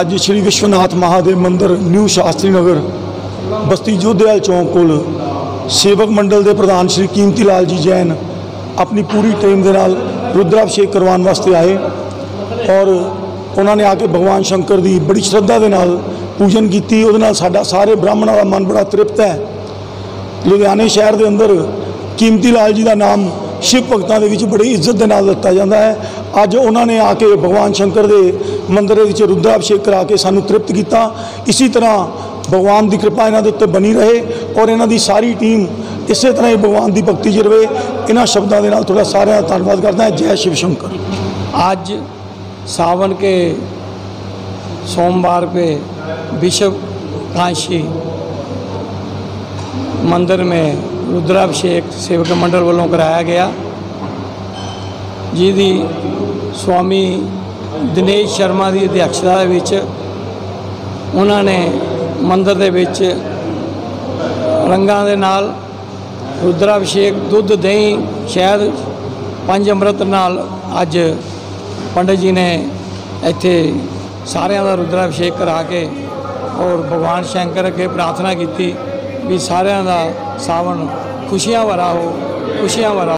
ਅੱਜ ਸ਼੍ਰੀ ਵਿਸ਼ਵਨਾਥ ਮਹਾਦੇਵ ਮੰਦਿਰ, ਨਿਊ ਸ਼ਾਸਤਰੀ ਨਗਰ, ਬਸਤੀ ਜੋਧੇਵਾਲ ਚੌਂਕ ਕੋਲ ਸੇਵਕ ਮੰਡਲ ਦੇ ਪ੍ਰਧਾਨ ਸ਼੍ਰੀ ਕੀਮਤੀ ਲਾਲ ਜੀ ਜੈਨ ਆਪਣੀ ਪੂਰੀ ਟੀਮ ਦੇ ਨਾਲ ਰੁਦਰਾਭਿਸ਼ੇਕ ਕਰਵਾਉਣ ਵਾਸਤੇ ਆਏ ਔਰ ਉਹਨਾਂ ਨੇ ਆ ਕੇ ਭਗਵਾਨ ਸ਼ੰਕਰ ਦੀ ਬੜੀ ਸ਼ਰਧਾ ਦੇ ਨਾਲ ਪੂਜਨ ਕੀਤੀ। ਉਹਦੇ ਨਾਲ ਸਾਡਾ ਸਾਰੇ ਬ੍ਰਾਹਮਣਾਂ ਦਾ ਮਨ ਬੜਾ ਤ੍ਰਿਪਤ ਹੈ। ਲੁਧਿਆਣੇ ਸ਼ਹਿਰ ਦੇ ਅੰਦਰ ਕੀਮਤੀ ਲਾਲ ਜੀ ਦਾ ਨਾਮ ਸ਼ਿਵ ਭਗਤਾਂ ਦੇ ਵਿੱਚ ਬੜੀ ਇੱਜ਼ਤ ਦੇ ਨਾਲ ਦਿੱਤਾ ਜਾਂਦਾ ਹੈ। ਅੱਜ ਉਹਨਾਂ ਨੇ ਆ ਕੇ ਭਗਵਾਨ ਸ਼ੰਕਰ ਦੇ ਮੰਦਿਰ ਦੇ ਵਿੱਚ ਰੁਦਰਾਭਿਸ਼ੇਕ ਕਰਾ ਕੇ ਸਾਨੂੰ ਤ੍ਰਿਪਤ ਕੀਤਾ। ਇਸੇ ਤਰ੍ਹਾਂ ਭਗਵਾਨ ਦੀ ਕਿਰਪਾ ਇਹਨਾਂ ਦੇ ਉੱਤੇ ਬਣੀ ਰਹੇ ਔਰ ਇਹਨਾਂ ਦੀ ਸਾਰੀ ਟੀਮ ਇਸੇ ਤਰ੍ਹਾਂ ਹੀ ਭਗਵਾਨ ਦੀ ਭਗਤੀ 'ਚ ਰਵੇ। ਇਹਨਾਂ ਸ਼ਬਦਾਂ ਦੇ ਨਾਲ ਤੁਹਾਡਾ ਸਾਰਿਆਂ ਦਾ ਧੰਨਵਾਦ ਕਰਦਾ ਹਾਂ। ਜੈ ਸ਼ਿਵ ਸ਼ੰਕਰ। ਅੱਜ सावन के सोमवार पे विश्व काशी मंदिर में रुद्राभिषेक सेवक मंडल ਵੱਲੋਂ ਕਰਾਇਆ ਗਿਆ ਜਿਹਦੀ ਸਵਾਮੀ ਦਿਨੇਸ਼ ਸ਼ਰਮਾ ਦੀ ਅਧਿਕਸ਼ਤਾ ਦੇ ਵਿੱਚ ਉਹਨਾਂ ਨੇ ਮੰਦਿਰ ਦੇ ਵਿੱਚ ਰੰਗਾਂ ਦੇ ਨਾਲ ਰੁਦਰਾਭਿਸ਼ੇਕ ਦੁੱਧ ਦਹੀਂ ਸ਼ਹਿਦ ਪੰਜ ਅੰਮ੍ਰਿਤ ਨਾਲ ਅੱਜ ਪੰਡਤ ਜੀ ਨੇ ਇੱਥੇ ਸਾਰਿਆਂ ਦਾ ਰੁਦਰਾਭਿਸ਼ੇਕ ਕਰਾ ਕੇ ਔਰ ਭਗਵਾਨ ਸ਼ੰਕਰ ਅੱਗੇ ਪ੍ਰਾਰਥਨਾ ਕੀਤੀ ਵੀ ਸਾਰਿਆਂ ਦਾ ਸਾਵਣ ਖੁਸ਼ੀਆਂ ਭਰਾ ਹੋ, ਖੁਸ਼ੀਆਂ ਭਰਾ